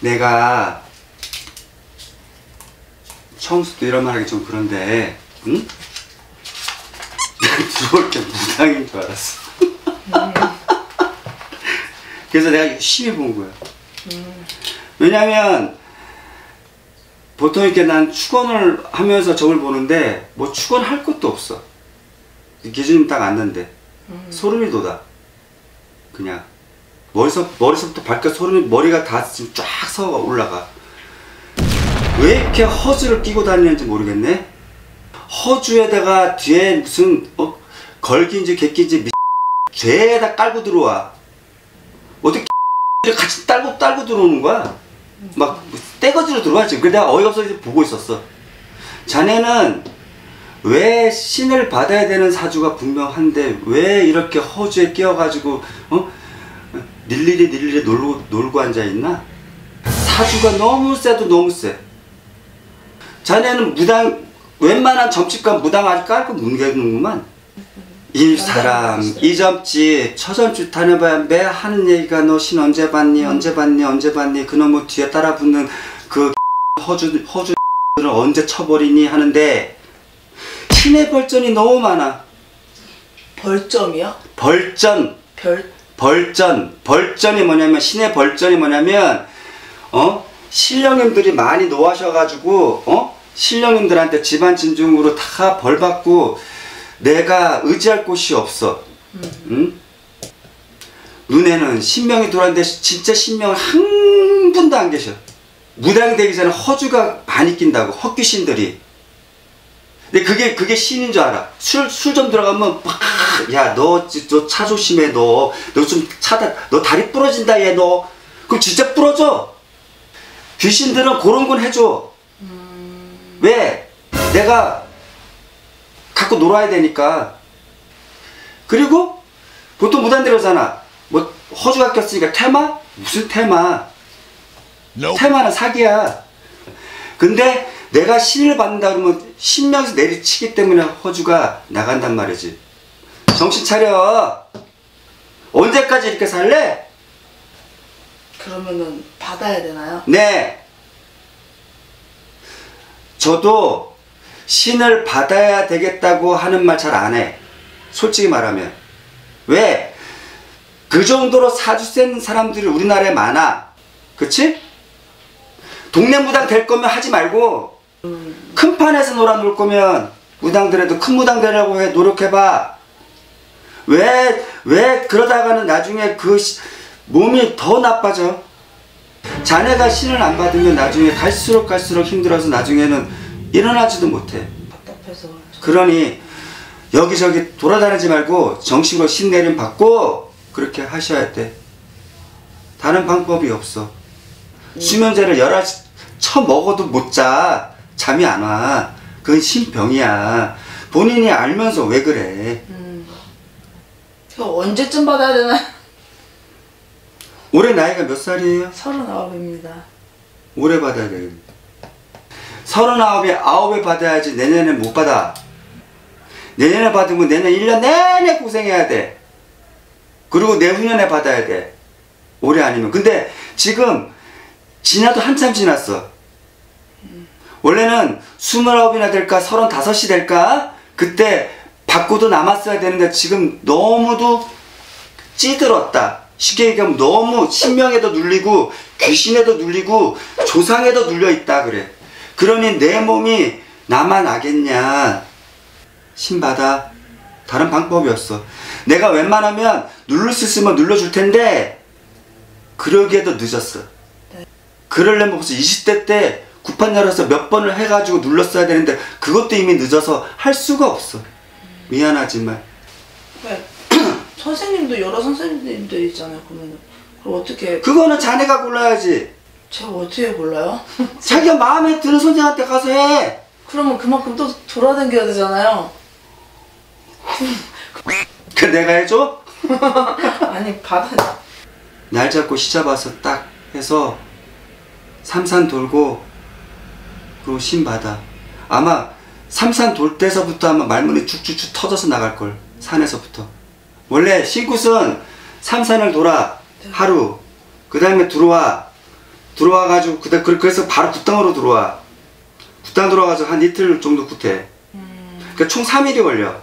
내가 처음부터 이런 말 하기 좀 그런데 응? 들어올 게 무당인 줄 알았어. 그래서 내가 열심히 본 거야. 왜냐면 보통 이렇게 난 축원을 하면서 점을 보는데 뭐 축원할 것도 없어. 기준이 딱 왔는데 소름이 돋아. 그냥 머리서, 머리서부터 발끝 머리가 다 지금 쫙서 올라가. 왜 이렇게 허즈를 끼고 다니는지 모르겠네. 허주에다가 뒤에 무슨 어, 걸기인지 객기인지 미... 죄에다 깔고 들어와. 어떻게 같이 딸고 딸고 들어오는 거야? 막 떼거지로 들어왔지 그래 내가 어이가 없어서 보고 있었어. 자네는 왜 신을 받아야 되는 사주가 분명한데 왜 이렇게 허주에 끼어가지고 어 일일이 일일이 놀고 놀고 앉아 있나? 사주가 너무 세도 너무 세. 자네는 무당 웬만한 점집과 무당 아주 깔고 뭉개는구만. 이 사람 이 점집 저 점집 다녀봐야 매 하는 얘기가 너 신 언제 봤니 언제 봤니 언제 봤니 그놈의 뒤에 따라 붙는 그 허주 허주를 언제 쳐버리니 하는데 신의 벌전이 너무 많아. 벌점이요? 벌전 별 벌전. 벌전이 뭐냐면 신의 벌전이 뭐냐면 어? 신령님들이 많이 노하셔가지고 어? 신령님들한테 집안 진중으로 다 벌받고 내가 의지할 곳이 없어. 응? 눈에는 신명이 돌았는데 진짜 신명 한 분도 안 계셔. 무당이 되기 전에 허주가 많이 낀다고 헛귀신들이. 근데 그게 그게 신인 줄 알아. 술 술 좀 들어가면 야 너 너 차 조심해 너. 너 좀 차다 너 다리 부러진다 얘 너. 그럼 진짜 부러져. 귀신들은 그런 건 해줘. 왜? 내가 갖고 놀아야 되니까. 그리고 보통 무단대로잖아. 뭐 허주가 꼈으니까 테마? 무슨 테마? 테마는 사기야. 근데 내가 신을 받는다 그러면 신명에서 내리치기 때문에 허주가 나간단 말이지. 정신 차려. 언제까지 이렇게 살래? 그러면은 받아야 되나요? 네. 저도 신을 받아야 되겠다고 하는 말 잘 안 해. 솔직히 말하면. 왜? 그 정도로 사주 센 사람들이 우리나라에 많아. 그치? 동네 무당 될 거면 하지 말고 큰 판에서 놀아놓을 거면 무당들에도 큰 무당 되려고 해 노력해봐 왜 왜 그러다가는 나중에 그 시- 몸이 더 나빠져 자네가 신을 안 받으면 나중에 갈수록 갈수록 힘들어서 나중에는 일어나지도 못해 답답해서 그러니 여기저기 돌아다니지 말고 정식으로 신 내림 받고 그렇게 하셔야 돼 다른 방법이 없어 수면제를 열알 쳐 먹어도 못 자. 잠이 안 와. 그건 신병이야. 본인이 알면서 왜 그래. 이 거 언제쯤 받아야 되나요? 올해 나이가 몇 살이에요? 서른아홉입니다. 올해 받아야 돼. 서른아홉에 아홉에 받아야지 내년에 못 받아. 내년에 받으면 내년 1년 내내 고생해야 돼. 그리고 내후년에 받아야 돼. 올해 아니면. 근데 지금 지나도 한참 지났어. 원래는 스물아홉이나 될까 서른다섯이 될까 그때 받고도 남았어야 되는데 지금 너무도 찌들었다. 쉽게 얘기하면 너무 신명에도 눌리고 귀신에도 눌리고 조상에도 눌려 있다 그래. 그러니 내 몸이 나만 아겠냐. 신받아. 다른 방법이 없어. 내가 웬만하면 누를 수 있으면 눌러줄 텐데 그러기에도 늦었어. 그러려면 벌써 20대 때 구판 열어서 몇 번을 해가지고 눌렀어야 되는데 그것도 이미 늦어서 할 수가 없어. 미안하지만. 네. 선생님도 여러 선생님들 있잖아요. 그러면 그럼 어떻게 그거는 자네가 골라야지. 제가 어떻게 골라요? 자기가 마음에 드는 선생한테 가서 해. 그러면 그만큼 또 돌아다녀야 되잖아요. 그 내가 해줘? 아니 받아 날 잡고 시 잡아서 딱 해서 삼산 돌고 그리고 신 받아. 아마 삼산 돌 때서부터 아마 말문이 쭉쭉쭉 터져서 나갈 걸 산에서부터. 원래 신굿은 삼산을 돌아 하루 그 다음에 들어와 들어와 가지고 그다 그- 그래서 바로 굿당으로 들어와. 굿당 들어와가지고 한 이틀 정도 굿해. 그러니까 총 3일이 걸려.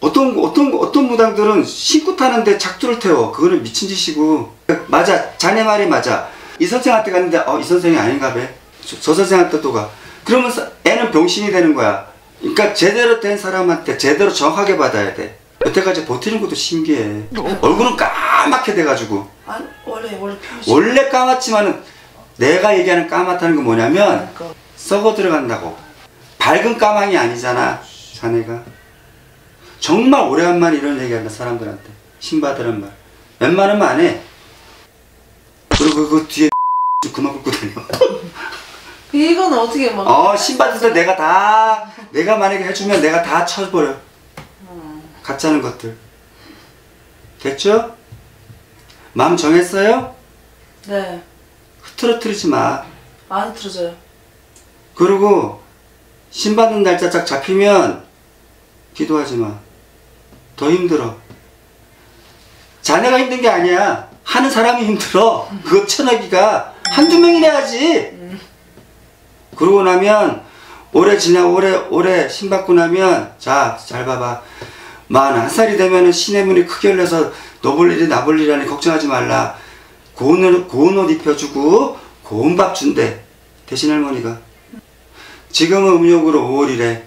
어떤 어떤 어떤 무당들은 신고 타는데 작두를 태워. 그거는 미친 짓이고. 맞아. 자네 말이 맞아. 이 선생한테 갔는데 어 이 선생이 아닌가 봐. 저, 저 선생한테 또 가. 그러면서 애는 병신이 되는 거야. 그러니까 제대로 된 사람한테 제대로 정확하게 받아야 돼. 여태까지 버티는 것도 신기해. 얼굴은 까맣게 돼가지고. 아니 원래 원래 평시 원래 까맣지만은 내가 얘기하는 까맣다는 건 뭐냐면 그러니까 썩어 들어간다고. 밝은 까망이 아니잖아, 자네가. 정말 오래간만에 이런 얘기한다, 사람들한테. 신받으란 말. 웬만하면 안 해. 그리고 그 뒤에 좀 그만 긁고 다녀. 이건 어떻게 막 어, 신받을 때 내가 다, 내가 만약에 해주면 내가 다 쳐버려. 가짜는 것들. 됐죠? 마음 정했어요? 네 흐트러뜨리지 마. 안 틀어져요 그리고 신받는 날짜 딱 잡히면 기도하지 마. 더 힘들어. 자네가 힘든 게 아니야. 하는 사람이 힘들어. 그거 쳐내기가 한두 명이 해야지. 그러고 나면 오래 지나 오래 오래 신받고 나면 자 잘 봐봐. 만 한 살이 되면은 신의 문이 크게 열려서 너 볼 일이 나 볼 일이라니 걱정하지 말라. 고운 옷, 고운 옷 입혀주고 고운 밥 준대. 대신 할머니가. 지금은 음력으로 5월이래.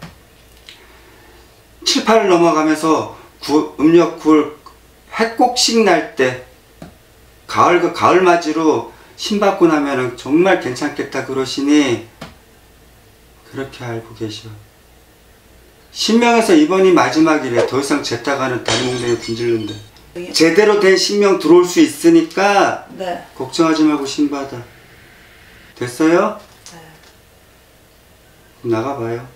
7, 8을 넘어가면서 구, 음력 9월 해곡식 날 때 가을 그 가을 맞이로 신 받고 나면은 정말 괜찮겠다 그러시니 그렇게 알고 계셔. 신명에서 이번이 마지막이래. 더 이상 쟀다가는 다리 몽둥이 분질른대. 제대로 된 신명 들어올 수 있으니까 네 걱정하지 말고 신받아. 됐어요? 네, 나가봐요.